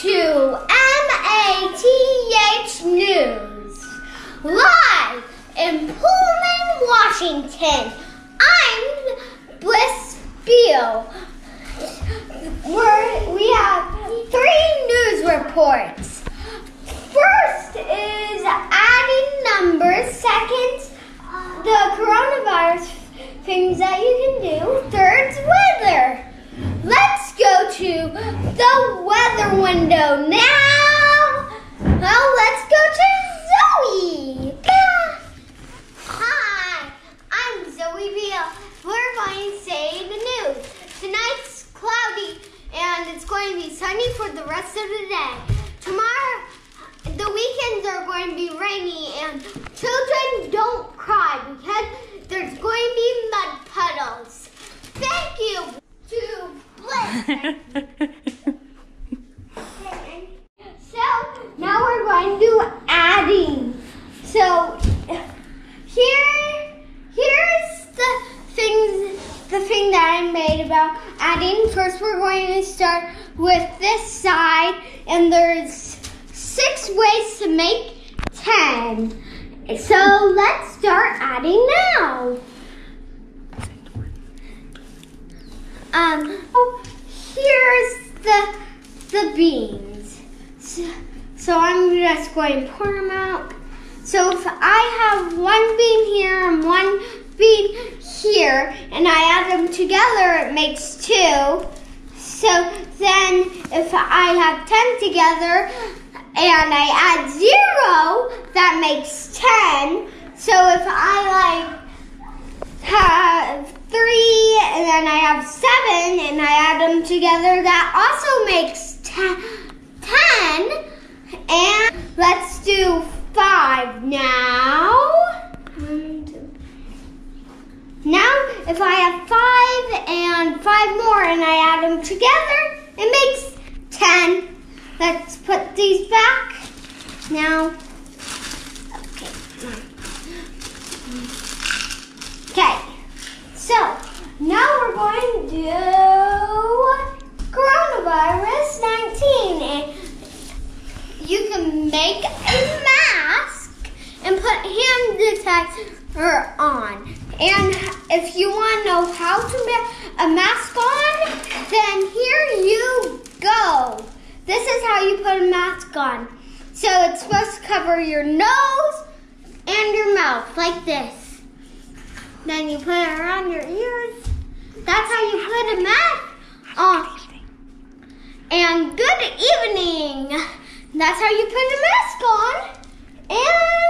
to MATH News. Live in Pullman, Washington. I'm Bliss Beall. We're, we have three news reports. First is adding numbers. Second, the coronavirus things that you can do. Third, weather. Let's to the weather window now. Well, let's go to Zoe. Hi, I'm Zoe Beall. We're going to say the news. Tonight's cloudy and it's going to be sunny for the rest of the day. Tomorrow, the weekends are going to be rainy and children don't cry because there's going to be mud puddles. Thank you to Bliss. So now we're going to adding. So here, here's the things, the thing that I made about adding. First, we're going to start with this side, and there's six ways to make ten. So let's start adding now. Um, oh, the the beans. So, so I'm just going to pour them out. So if I have one bean here and one bean here, and I add them together, it makes two. So then if I have 10 together and I add zero, that makes 10. So if I like have three and then I have seven and I add them together, that also makes ten. ten. And let's do five now. One, two. Now, if I have five and five more and I add them together, it makes ten. Let's put these back. Now, okay. Okay, so now we're going to do coronavirus 19. And you can make a mask and put hand detector on. And if you want to know how to make a mask on, then here you go. This is how you put a mask on. So it's supposed to cover your nose and your mouth like this. Then you put it around your ears. That's how you put a mask on. And good evening. That's how you put a mask on. And